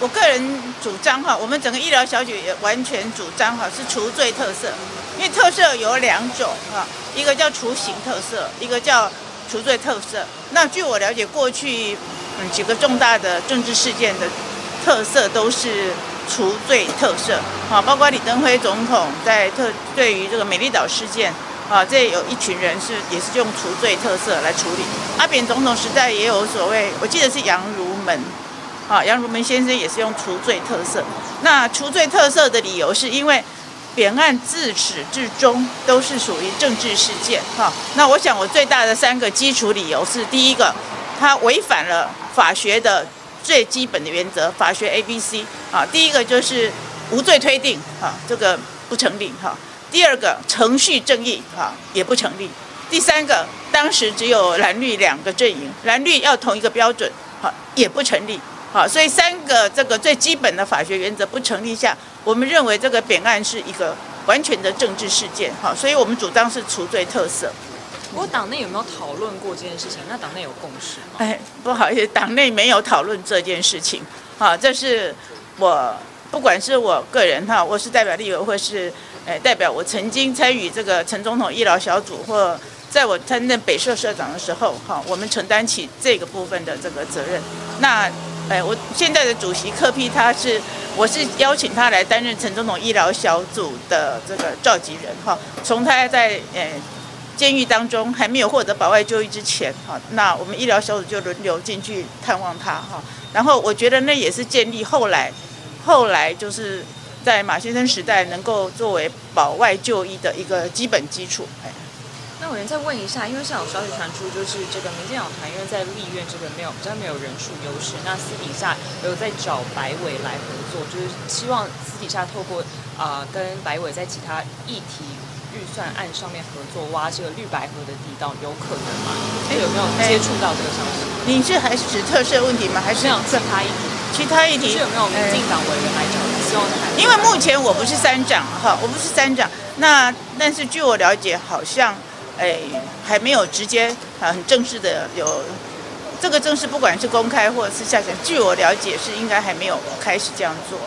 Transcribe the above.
我个人主张哈，我们整个医疗小组也完全主张哈是除罪特色，因为特色有两种哈，一个叫除刑特色，一个叫除罪特色。那据我了解，过去嗯几个重大的政治事件的特色都是除罪特色啊，包括李登辉总统在特对于这个美丽岛事件啊，这有一群人是也是用除罪特色来处理。阿扁总统时代也有所谓，我记得是杨如门。啊，杨如门先生也是用除罪特色。那除罪特色的理由是因为扁案自始至终都是属于政治事件。哈，那我想我最大的三个基础理由是：第一个，它违反了法学的最基本的原则，法学 A B C。啊，第一个就是无罪推定，哈，这个不成立。哈，第二个程序正义，哈，也不成立。第三个，当时只有蓝绿两个阵营，蓝绿要同一个标准，哈，也不成立。好，所以三个这个最基本的法学原则不成立下，我们认为这个扁案是一个完全的政治事件。好，所以我们主张是除罪特色。不过党内有没有讨论过这件事情？那党内有共识吗？哎，不好意思，党内没有讨论这件事情。好，这是我不管是我个人哈，我是代表立委，或是哎代表我曾经参与这个陈总统医疗小组，或在我担任北社社长的时候，哈，我们承担起这个部分的这个责任。那哎，我现在的主席柯批他是，我是邀请他来担任陈总统医疗小组的这个召集人哈。从他在呃监狱当中还没有获得保外就医之前哈，那我们医疗小组就轮流进去探望他哈。然后我觉得那也是建立后来，后来就是在马先生时代能够作为保外就医的一个基本基础。哎。那我再问一下，因为现在有消息传出，就是这个民进党团因为在立院这个没有比较没有人数优势，那私底下有在找白委来合作，就是希望私底下透过啊跟白委在其他议题预算案上面合作，挖这个绿白河的地道，有可能吗？有没有接触到这个消息？你是还是指特赦问题吗？还是其他议题？其他议题是有没有民进党委员来找？希望因为目前我不是三长哈，我不是三长，那但是据我了解，好像。哎，还没有直接啊，很正式的有这个正式，不管是公开或者是下讲，据我了解是应该还没有开始这样做。